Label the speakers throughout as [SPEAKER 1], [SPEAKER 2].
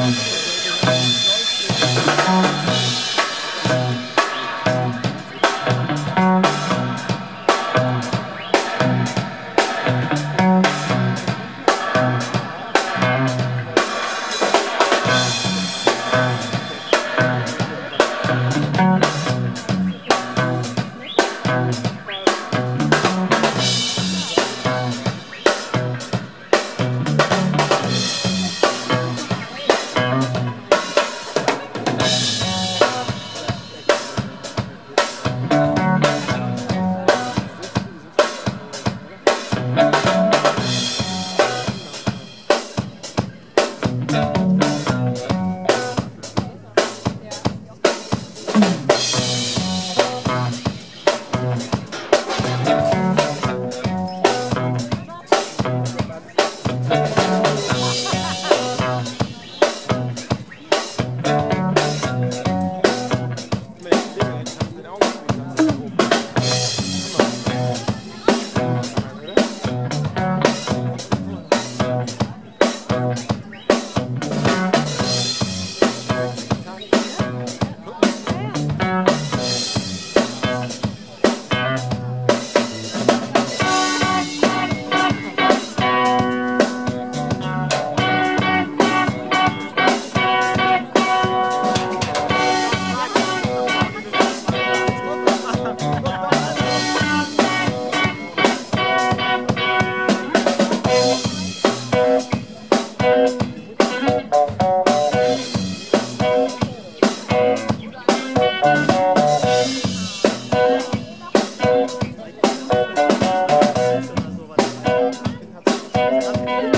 [SPEAKER 1] Bye. Um, Thank you. Gracias.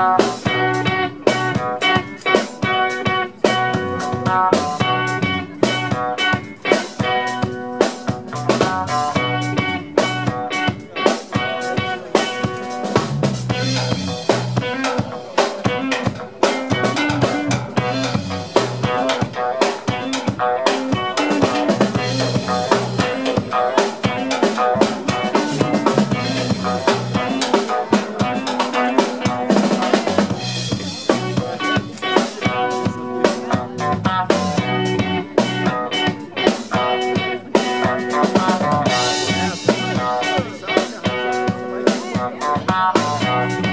[SPEAKER 1] Uh -huh. I'm Thank you.